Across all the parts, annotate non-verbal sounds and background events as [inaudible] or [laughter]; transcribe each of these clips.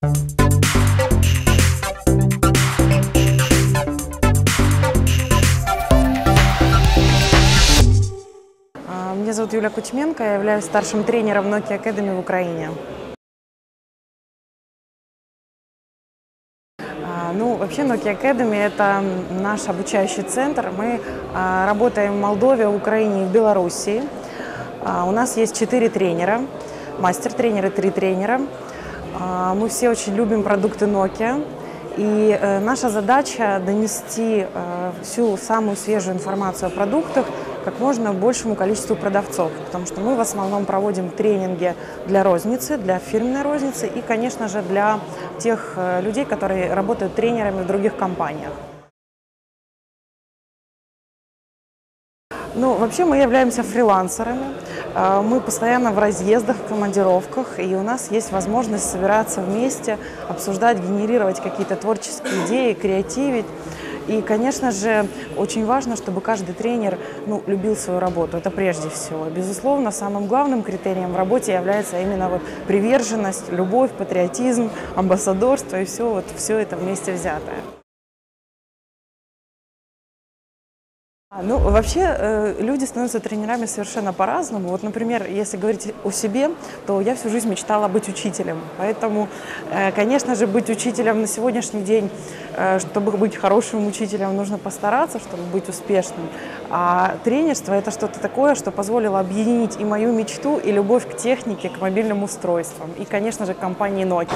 А, Меня зовут Юлия Кучменко, я являюсь старшим тренером Nokia Academy в Украине. А, Ну, вообще Nokia Academy – это наш обучающий центр. Мы а, работаем в Молдове, Украине и в Белоруссии. У нас есть четыре тренера, мастер-тренеры, три тренера. А, Мы все очень любим продукты Nokia. И э, наша задача донести э, всю самую свежую информацию о продуктах как можно большему количеству продавцов, потому что мы в основном проводим тренинги для розницы, для фирменной розницы и, конечно же, для тех э, людей, которые работают тренерами в других компаниях. Ну, вообще мы являемся фрилансерами. А, Мы постоянно в разъездах, в командировках, и у нас есть возможность собираться вместе, обсуждать, генерировать какие-то творческие [coughs] идеи, креативить. И, конечно же, очень важно, чтобы каждый тренер ну, любил свою работу. Это прежде всего. Безусловно, самым главным критерием в работе является именно вот приверженность, любовь, патриотизм, амбассадорство и все, вот, все это вместе взятое. Ну, вообще, э, люди становятся тренерами совершенно по-разному. Вот, например, если говорить о себе, то я всю жизнь мечтала быть учителем. Поэтому, э, конечно же, быть учителем на сегодняшний день, э, чтобы быть хорошим учителем, нужно постараться, чтобы быть успешным. А тренерство – это что-то такое, что позволило объединить и мою мечту, и любовь к технике, к мобильным устройствам, и, конечно же, к компании Nokia.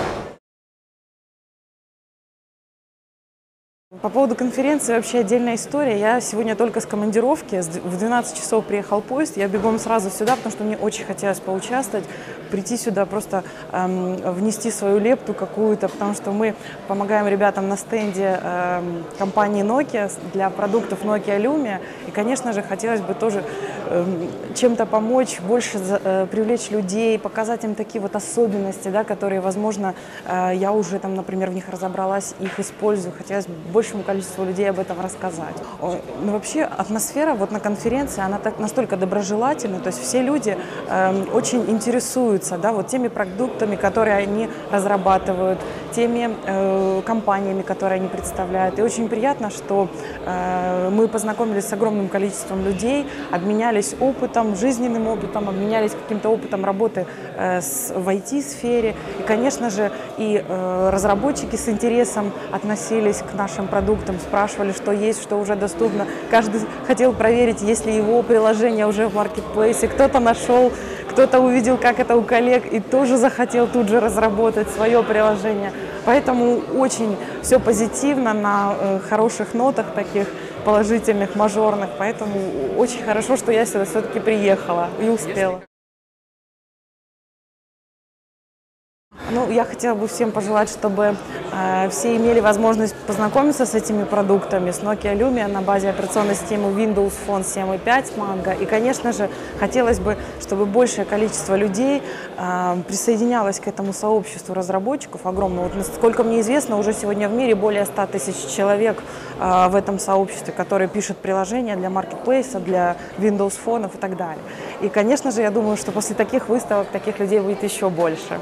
По поводу конференции вообще отдельная история. Я сегодня только с командировки, в 12 часов приехал поезд, я бегом сразу сюда, потому что мне очень хотелось поучаствовать, прийти сюда, просто эм, внести свою лепту какую-то, потому что мы помогаем ребятам на стенде эм, компании Nokia для продуктов Nokia Lumia, и, конечно же, хотелось бы тоже эм, чем-то помочь, больше э, привлечь людей, показать им такие вот особенности, да, которые, возможно, э, я уже там, например, в них разобралась, их использую. Хотелось бы большему количеству людей об этом рассказать. О, Ну, вообще атмосфера вот на конференции, она так настолько доброжелательна, то есть все люди эм, очень интересуются, да, вот теми продуктами, которые они разрабатывают, теми э, компаниями, которые они представляют. И очень приятно, что э, мы познакомились с огромным количеством людей, обменялись опытом, жизненным опытом, обменялись каким-то опытом работы э, с, в IT-сфере. И, конечно же, и э, разработчики с интересом относились к нашим продуктам, спрашивали, что есть, что уже доступно. Каждый хотел проверить, есть ли его приложение уже в маркетплейсе. Кто-то нашел, кто-то увидел, как это у коллег, и тоже захотел тут же разработать свое приложение. Поэтому очень все позитивно, на э, хороших нотах таких положительных, мажорных. Поэтому очень хорошо, что я сюда все-таки приехала и успела. Ну, я хотела бы всем пожелать, чтобы э, все имели возможность познакомиться с этими продуктами, с Nokia Lumia на базе операционной системы Windows Phone 7.5 Mango. И, конечно же, хотелось бы, чтобы большее количество людей э, присоединялось к этому сообществу разработчиков огромного. Вот, насколько мне известно, уже сегодня в мире более 100 тысяч человек э, в этом сообществе, которые пишут приложения для маркетплейса, для Windows фонов и так далее. И, конечно же, я думаю, что после таких выставок таких людей будет еще больше.